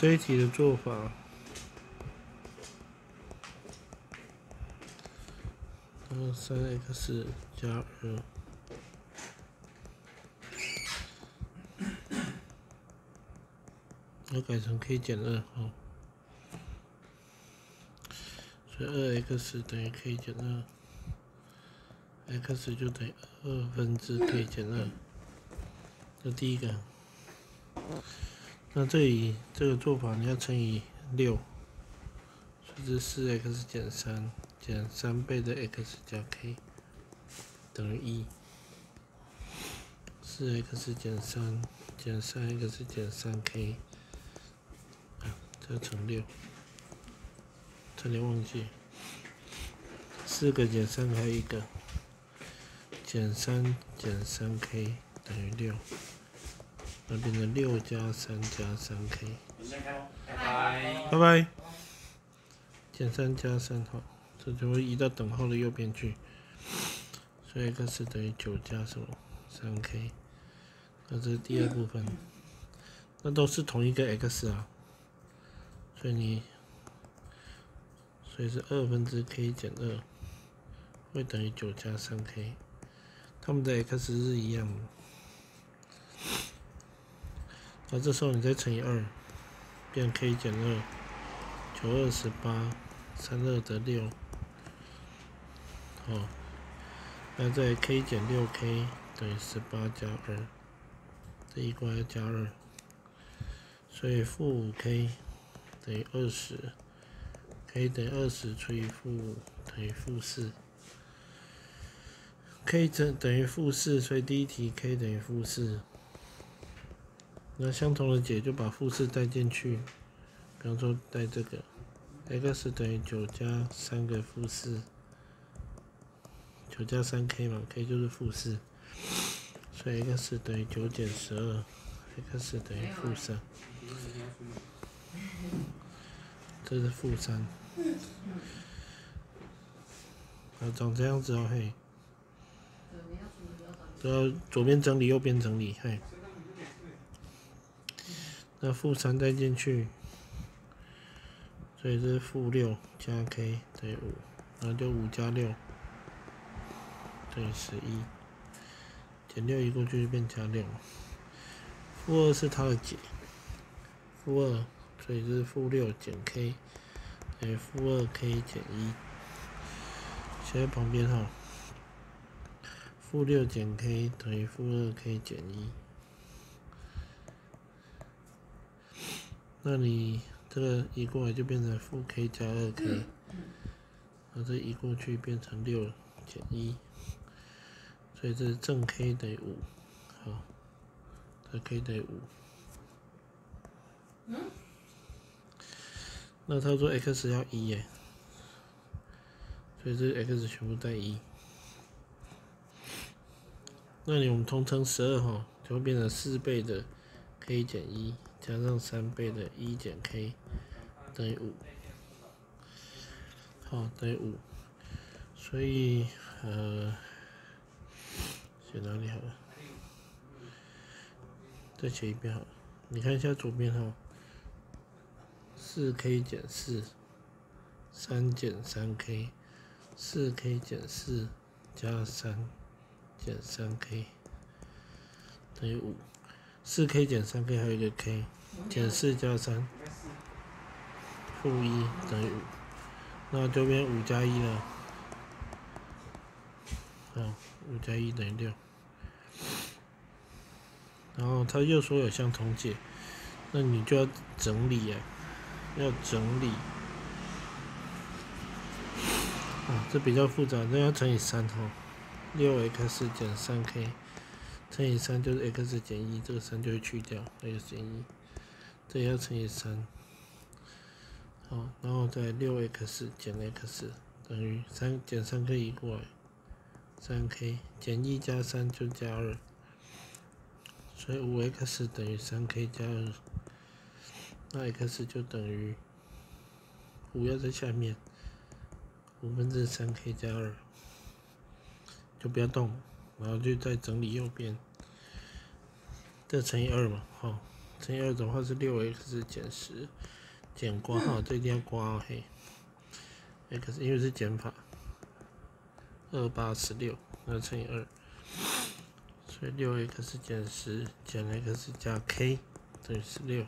这一题的做法，然后三 x 加二，要改成 k 减二哦，所以二 x 等于 k 减二，x 就等于二分之 k 减二，这第一个。那这里这个做法你要乘以六，所以是四 x 减三减三倍的 x 加 k 等于一。四 x 减三减三 x 减三 k，啊，这乘六，差点忘记，四个减三还有一个，减三减三 k 等于六。那变成六加三加三 k，拜拜，减三加三好，这就会移到等号的右边去，所以 x 等于九加什么三 k，那这是第二部分，那都是同一个 x 啊，所以你，所以是二分之 k 减二，会等于九加三 k，它们的 x 是一样的。那这时候你再乘以二，变 k 减二，九二十八，三二得六，好，那再 k 减六 k 等于十八加二，这一关要加二，所以负五 k 等于二十，k 等于二十除以负五等于负四，k 等等于负四，所以第一题 k 等于负四。那相同的解就把负四带进去，比方说带这个，x 等于九加三个负四，九加三 k 嘛，k 就是负四，所以 x 等于九减十二，x 等于负三，这是负三，啊，长这样子哦嘿，都要左边整理，右边整理嘿。那负三带进去，所以是负六加 k 等于五，然后就五加六等于十一，减六移过去就变加六。负二是它的解，负二，所以是负六减 k 等于负二 k 减一，写在旁边哈。负六减 k 等于负二 k 减一。那你这个移过来就变成负 k 加二 k，然后这移过去变成六减一，所以这是正 k 等于五，好，这 k 等于五。那他说 x 要一耶，所以这 x 全部带一。那你我们通称十二哈，就会变成四倍的 k 减一。加上三倍的一减 k 等于五，好等于五，所以呃写哪里好了？再写一遍好了，你看一下左边哈，四 k 减四，三减三 k，四 k 减四加三减三 k 等于五。四 k 减三 k 还有一个 k，减四加三，负一等于五，那就变五加一了。好，五加一等于六。然后他又说有相同解，那你就要整理呀，要整理。啊，这比较复杂，这要乘以三哈，六 x 减三 k。乘以三就是 x 减一，这个三就会去掉，x 减一，这也要乘以三，好，然后再六 x 减 x 等于三减三 k 移过来，三 k 减一加三就加二，所以五 x 等于三 k 加二，那 x 就等于五要在下面，五分之三 k 加二，就不要动。然后就再整理右边，这乘以二嘛，好，乘以二的话是六 x 减十，减括号，这一定要括号嘿。x 因为是减法，二八十六，那乘以二，所以六 x 减十减 x 加 k 等于十六，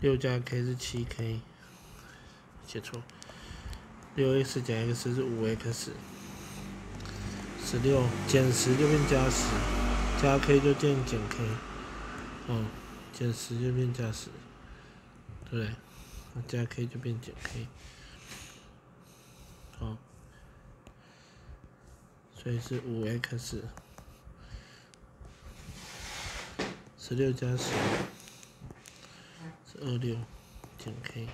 六加 k 是七 k，写错，六 x 减 x 是五 x，十六减十就变加十，加 k 就变减 k，哦。减十就变加十，对不对？那加 k 就变减 k，好，所以是五 x，十六加十是二六减 k，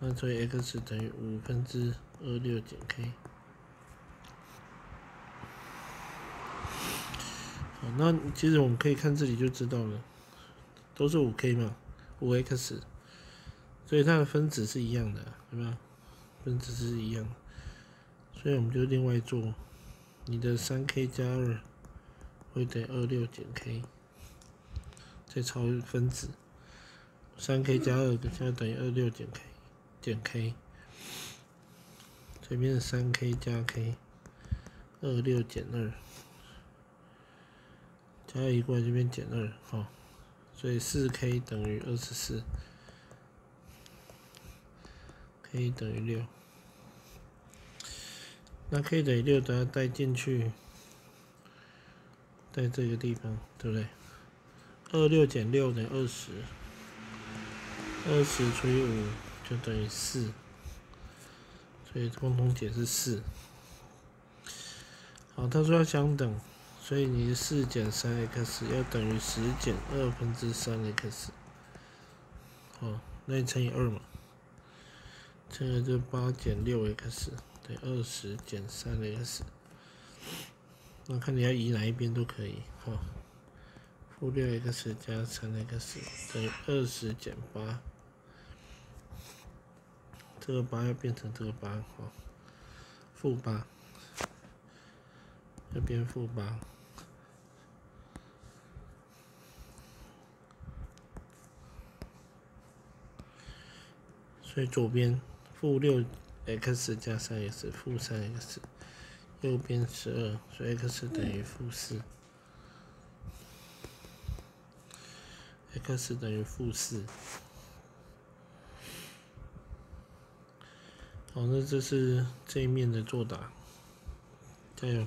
那所以 x 等于五分之二六减 k。那其实我们可以看这里就知道了。都是五 k 嘛，五 x，所以它的分子是一样的，对吧？分子是一样，所以我们就另外做，你的三 k 加二会等于二六减 k，再抄分子，三 k 加二等下等于二六减 k 减 k，这边是三 k 加 k，二六减二，加一过来这边减二，好。所以四 k 等于二十四，k 等于六，那 k 等于六都要带进去，在这个地方，对不对？二六减六等于二十，二十除以五就等于四，所以共同解是四。好，他说要相等。所以你四减三 x 要等于十减二分之三 x，哦，那你乘以二嘛，乘以这八减六 x 等于二十减三 x，那看你要移哪一边都可以，哈，负六 x 加三 x 等于二十减八，这个八要变成这个八，哈，负八，这边负八。所以左边负六 x 加三 x 负三 x，右边十二，所以 x 等于负四，x 等于负四。好，那这是这一面的作答，加油。